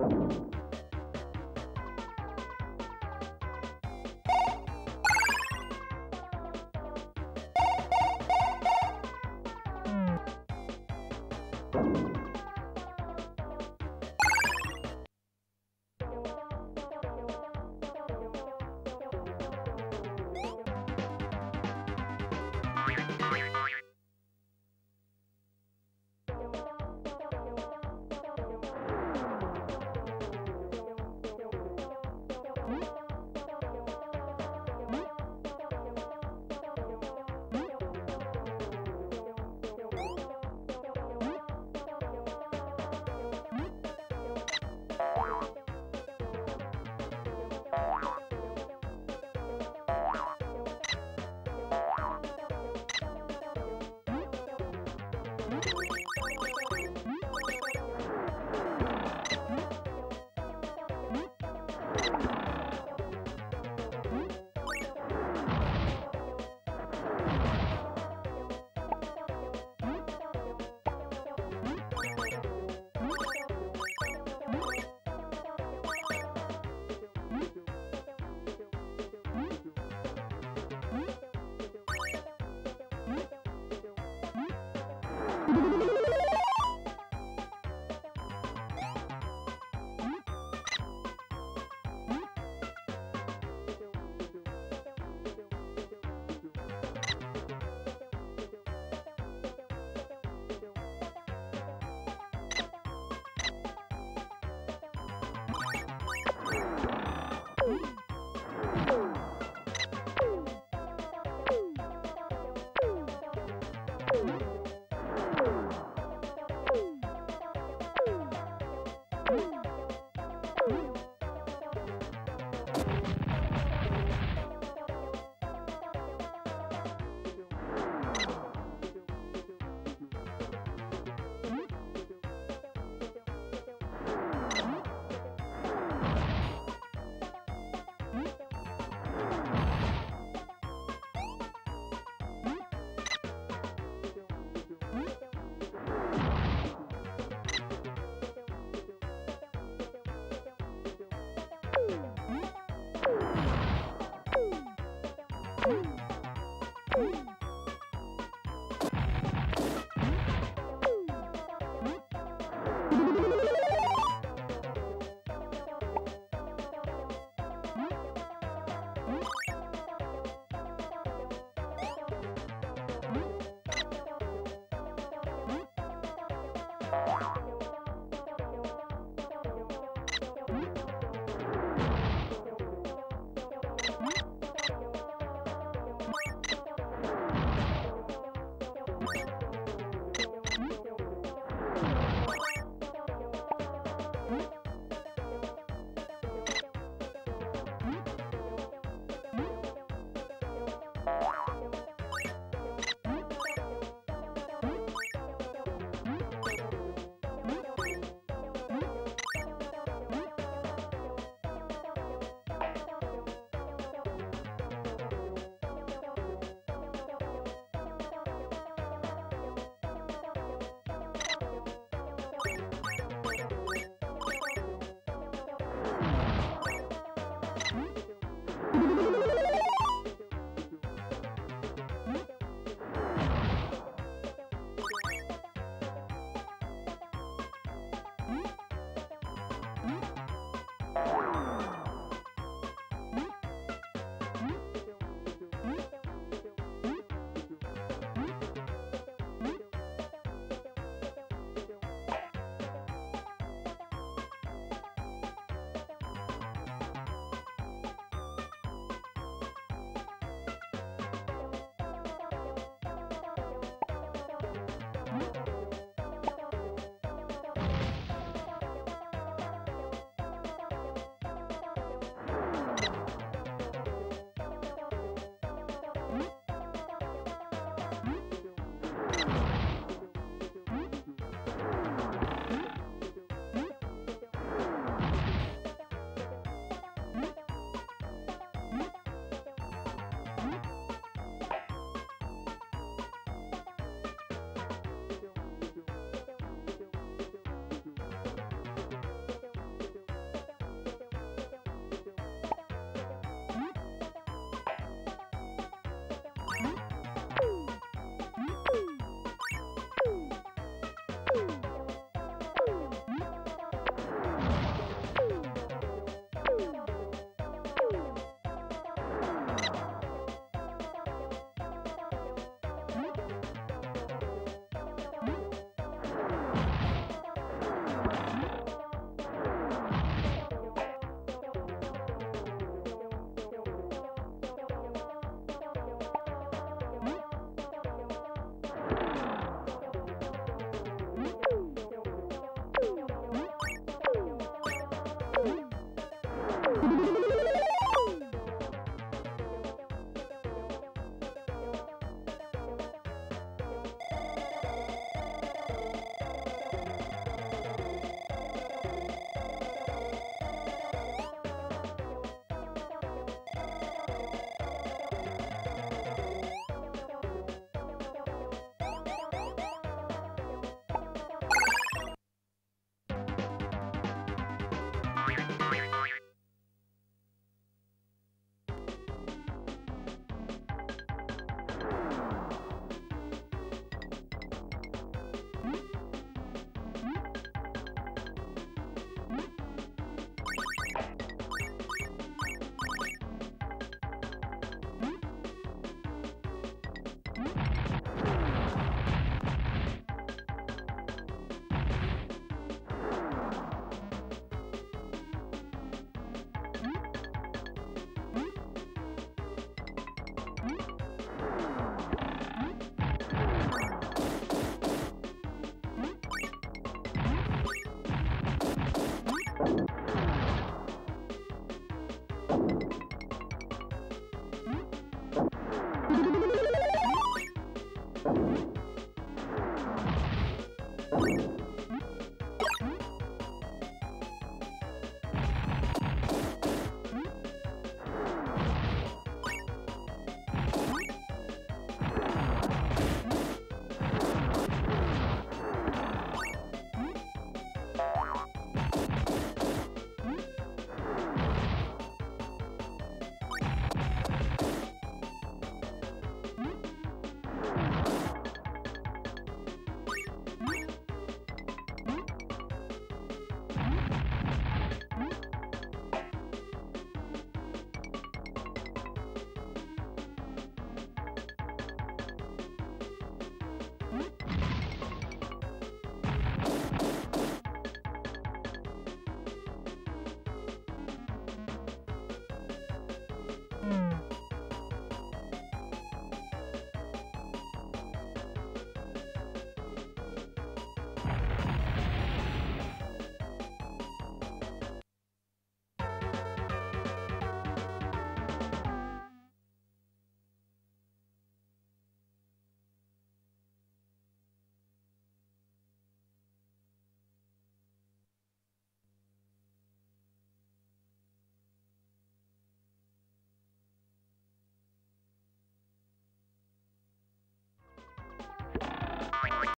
you 안녕.